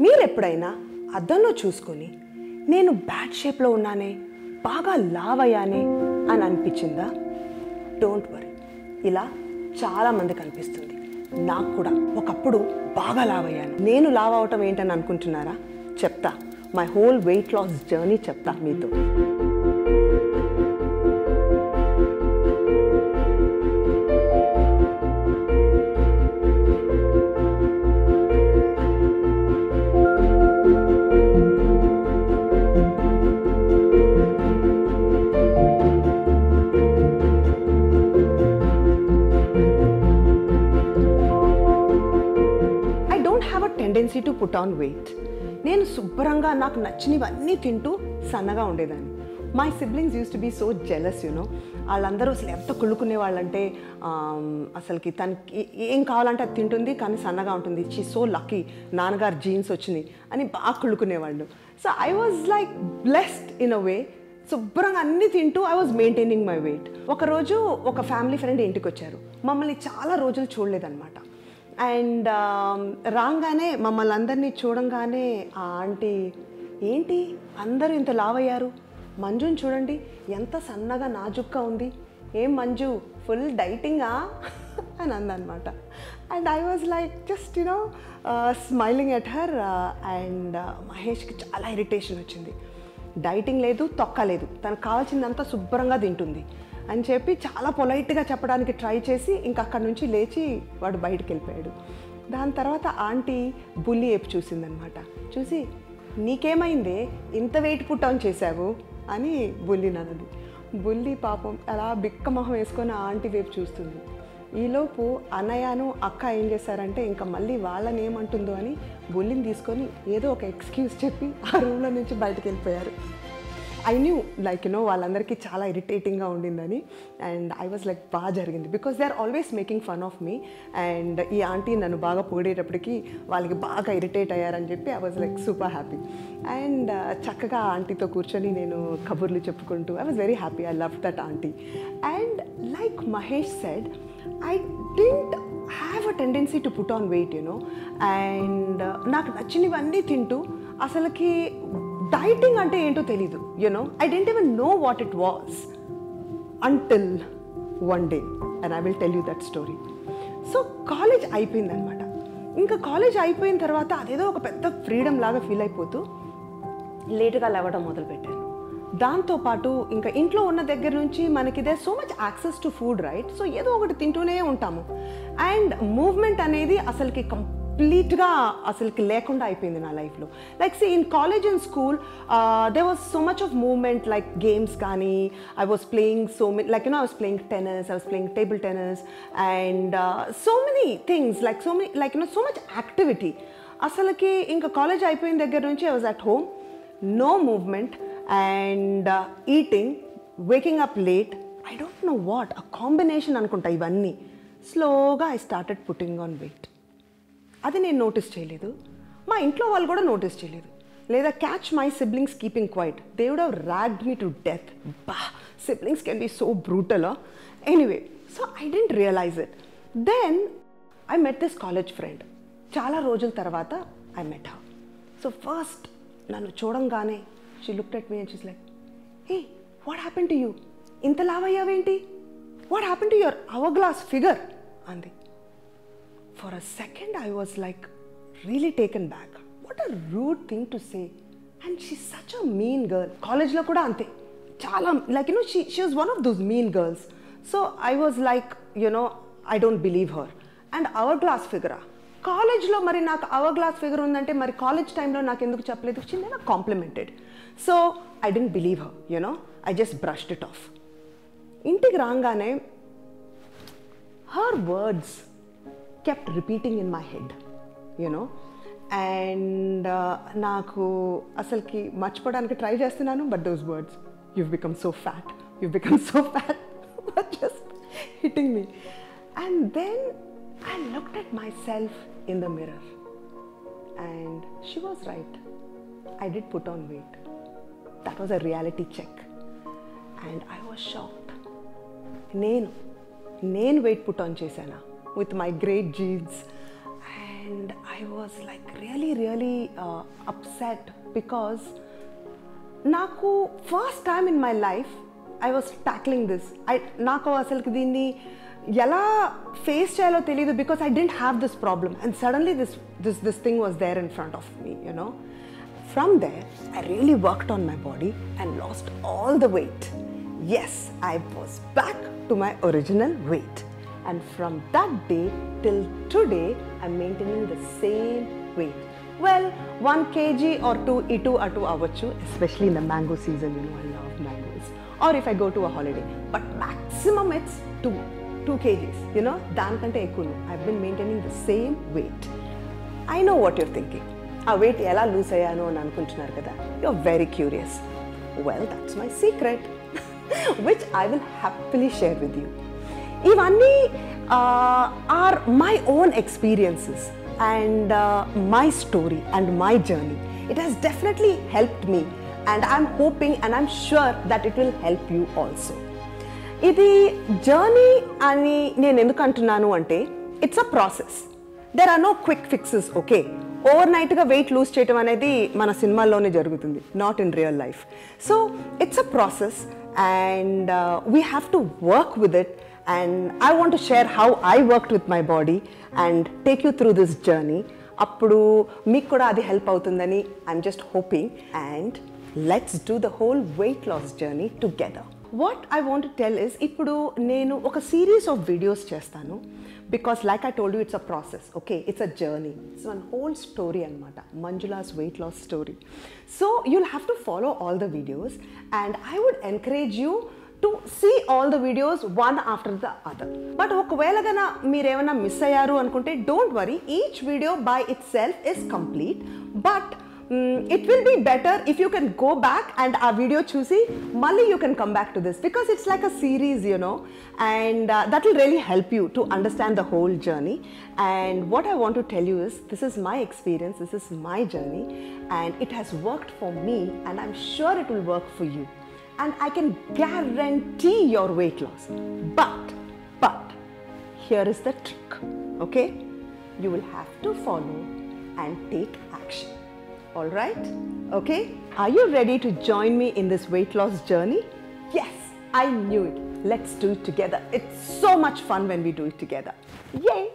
మీరు ఎప్పుడైనా అద్దంలో చూసుకొని నేను బ్యాడ్ షేప్లో ఉన్నానే బాగా లావ్ అయ్యానే అని అనిపించిందా? డోంట్ వరీ ఇలా చాలామందికి అనిపిస్తుంది నాకు కూడా. ఒకప్పుడు బాగా లావ్ అయ్యాను నేను లావ్ అవటం ఏంటని అనుకుంటున్నారా? చెప్తా. My whole weight loss journey చెప్తా మీతో. పుట్ ఆన్ వెయిట్ నేను శుభ్రంగా నాకు నచ్చినవన్నీ తింటూ సన్నగా ఉండేదాన్ని. My siblings used to be so jealous you know వాళ్ళందరూ అసలు ఎంత కుళ్ళుకునే వాళ్ళంటే అసలుకి తనకి ఏం కావాలంటే అది తింటుంది కానీ సన్నగా ఉంటుంది. షీ సో లక్కీ నాన్నగారు జీన్స్ వచ్చింది అని బాగా కుళ్ళుకునేవాళ్ళు. So I was like blessed in a way శుభ్రంగా అన్ని తింటూ I was maintaining my weight ఒకరోజు ఒక ఫ్యామిలీ ఫ్రెండ్ ఇంటికి వచ్చారు. మమ్మల్ని చాలా రోజులు చూడలేదన్నమాట. అండ్ రాగానే మమ్మల్ని అందరినీ చూడంగానే ఆ ఆంటీ ఏంటి అందరూ ఇంత లావయ్యారు? మంజుని చూడండి ఎంత సన్నగా నాజుక్గా ఉంది. ఏం మంజు ఫుల్ డైటింగా? అని అందనమాట. And I was like just you know smiling at her and మహేష్కి చాలా ఇరిటేషన్ వచ్చింది. డైటింగ్ లేదు తొక్క లేదు. తనకు కావాల్సిందంతా శుభ్రంగా తింటుంది. అని చెప్పి చాలా పొలైట్గా చెప్పడానికి ట్రై చేసి ఇంకా అక్కడి నుంచి లేచి వాడు బయటికి వెళ్ళిపోయాడు దాని తర్వాత ఆంటీ బుల్లి ఏపు చూసిందనమాట. చూసి నీకేమైందే? ఇంత వెయిట్ పుట్ ఆన్ చేశావు? అని బుల్లి నన్నది బుల్లి పాపం అలా బిక్క మొహం వేసుకొని ఆ ఆంటీ వైపు చూస్తుంది. ఈలోపు అన్నయ్యను అక్క ఏం చేశారంటే ఇంకా మళ్ళీ వాళ్ళని ఏమంటుందో అని బుల్లిని తీసుకొని ఏదో ఒక ఎక్స్క్యూజ్ చెప్పి ఆ రూమ్లో నుంచి బయటకు వెళ్ళిపోయారు ఐ న్యూ లైక్ యునో వాళ్ళందరికీ చాలా ఇరిటేటింగ్గా ఉండిందని. అండ్ ఐ వాజ్ లైక్ బాగా జరిగింది. Because they are always making fun of me and ఈ ఆంటీ నన్ను బాగా పొగిడేటప్పటికి వాళ్ళకి బాగా ఇరిటేట్ అయ్యారని చెప్పి I was like super happy and చక్కగా ఆంటీతో కూర్చొని నేను కబుర్లు చెప్పుకుంటూ I was very happy I love that aunty. And like Mahesh said I didn't have a tendency to put on weight you know and నాకు నచ్చినవన్నీ తింటూ అసలుకి డైటింగ్ అంటే ఏంటో తెలీదు. You know I didn't even know what it was until one day and I will tell you that story so college అయిపోయిందనమాట ఇంకా college అయిపోయిన తర్వాత అదేదో ఒక పెద్ద ఫ్రీడమ్ లాగా ఫీల్ అయిపోతూ లేటుగా లేవడం మొదలుపెట్టాను. దాంతోపాటు ఇంకా ఇంట్లో ఉన్న దగ్గర నుంచి మనకి there so much access to food right so ఏదో ఒకటి తింటూనే ఉంటాము. అండ్ మూవ్మెంట్ అనేది అసలుకి కంప్లీట్గా అసలుకి లేకుండా అయిపోయింది నా లైఫ్లో. Like see in college and school there was so much of movement like games కానీ I was playing so many like you know I was playing tennis I was playing table tennis and so many things like so many like you know so much activity అసలుకి ఇంకా college అయిపోయిన దగ్గర నుంచి I was at home no movement and eating waking up late I don't know what what combination అనుకుంటా ఇవన్నీ. స్లోగా I started putting on weight అది నేను నోటీస్ చేయలేదు. మా ఇంట్లో వాళ్ళు కూడా నోటీస్ చేయలేదు. లేదా catch my siblings keeping quiet they would have ragged me to death బా siblings can be so brutal anyway so I didn't realise it then I met this college friend చాలా రోజుల తర్వాత I met her so first నన్ను చూడంగానే she look at me and she's like eh what happen to you ఇంత లావయ్యావేంటి? What happen to your hourglass figure అంది. For a second I was like really taken back what a rude thing to say and she such a mean girl కాలేజ్లో కూడా అంతే చాలా like you know she she was one of those mean girls so I was like you know I don't believe her and hourglass ఫిగరా కాలేజ్లో మరి నాకు hour glass figure ఉందంటే మరి college టైంలో నాకు ఎందుకు చెప్పలేదు? చిన్న నాకు complimented so I didn't believe her you know I just brushed it off ఇంటికి రాగానే her words kept repeating in my head you know and నాకు అసలుకి మర్చిపోవడానికి ట్రై చేస్తున్నాను but those words you become so fat you become so fat just hitting me and then I look at myself in the mirror and she was right I did put on weight that was a reality check and I was shocked నేను నేను weight put on చేశానా? With my great genes and I was like really, really uh, upset because నాకు first time in my life I was tackling this I నాకు అసలుకి దీన్ని ఎలా face చేయాలో తెలియదు because I didn't have this problem and suddenly this this this thing was there in front of me you know from there I really worked on my body and lost all the weight as I was back to my original weight And from that day till today I maintaining the same weight well, one kg or two itu atu avachu, especially in the mango season, you know, I love mangoes. Or if I go to a holiday. But maximum it's two, two kgs, you know, దానికంటే ఎక్కువ I've been maintaining the same weight. I know what you're thinking. ఆ weight ఎలా lose అయ్యాను అని అనుకుంటున్నారు కదా you're very curious well that's my secret which I will happily share with you ఇవన్నీ are my own experiences and my story and my journey it It definitely helped me and I'm hoping and I'm sure that it will help you also ఇది journey అని నేను ఎందుకు అంటున్నాను అంటే it's a process there are no quick fixes okay over నైట్గా weight lose చేయడం అనేది మన సినిమాల్లోనే జరుగుతుంది not in real life so it's a process and we have to work with it and I want to share how I worked with my body and take you through this journey. అప్పుడు మీకు కూడా అది help అవుతుందని I'm just hoping and let's do the whole weight loss journey together what I want tell is ఇప్పుడు నేను ఒక series of videos చేస్తాను because like I told you it's a process okay it's a journey it's one whole story అనమాట Manjula's weight loss story so you'll have to follow all the videos and I would encourage you to see all the videos one after the other but ఒకవేళ గన మీరేమైనా miss అయ్యారు అనుకుంటే don't worry each video by itself is complete but it will be better if you can go back and ఆ video చూసి మళ్ళీ you can come back to this because it's like a series you know and that will really help you to understand the whole journey and what I want to tell you is this is my experience this is my journey and it has worked for me and I'm sure it will work for you and I can guarantee your weight loss. But, but, here is the trick, okay? You will have to follow and take action. All right? Okay? Are you ready to join me in this weight loss journey? Yes, I knew it. Let's do it together. It's so much fun when we do it together. Yay!